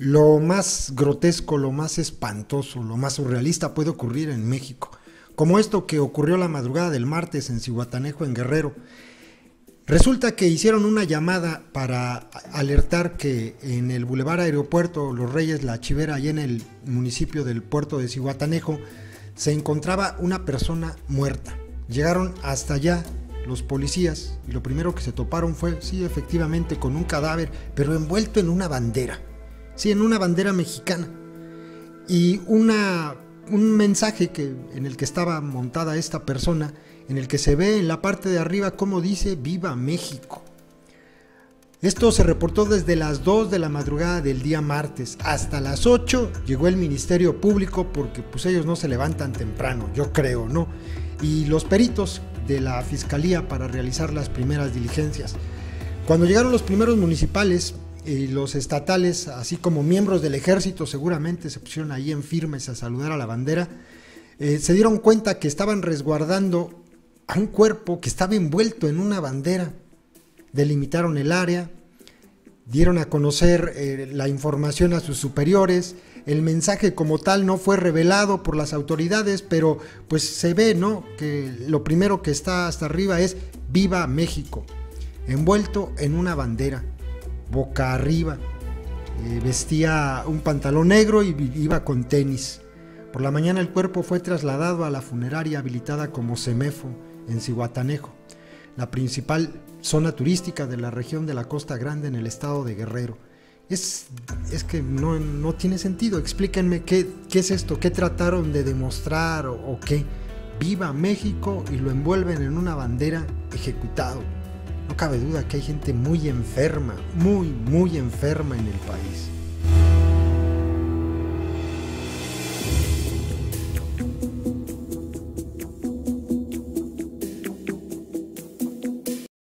lo más grotesco, lo más espantoso, lo más surrealista puede ocurrir en México, como esto que ocurrió la madrugada del martes en Cihuatanejo, en Guerrero. Resulta que hicieron una llamada para alertar que en el Boulevard Aeropuerto Los Reyes La Chivera, allá en el municipio del puerto de Cihuatanejo, se encontraba una persona muerta. Llegaron hasta allá los policías y lo primero que se toparon fue, sí, efectivamente, con un cadáver, pero envuelto en una bandera sí, en una bandera mexicana. Y un mensaje que, en el que estaba montada esta persona, en el que se ve en la parte de arriba como dice Viva México. Esto se reportó desde las 2 de la madrugada del día martes. Hasta las 8 llegó el Ministerio Público porque pues ellos no se levantan temprano, yo creo, ¿no? Y los peritos de la Fiscalía para realizar las primeras diligencias. Cuando llegaron los primeros municipales, y los estatales, así como miembros del ejército, seguramente se pusieron ahí en firmes a saludar a la bandera, eh, se dieron cuenta que estaban resguardando a un cuerpo que estaba envuelto en una bandera. Delimitaron el área, dieron a conocer eh, la información a sus superiores, el mensaje como tal no fue revelado por las autoridades, pero pues se ve, ¿no? Que lo primero que está hasta arriba es Viva México, envuelto en una bandera boca arriba. Eh, vestía un pantalón negro y iba con tenis. Por la mañana el cuerpo fue trasladado a la funeraria habilitada como Semefo en Cihuatanejo, la principal zona turística de la región de la Costa Grande en el estado de Guerrero. Es, es que no, no, tiene sentido. Explíquenme qué, qué, es esto, qué trataron de demostrar o, o qué. Viva México y lo envuelven en una bandera ejecutado. Cabe duda que hay gente muy enferma, muy, muy enferma en el país.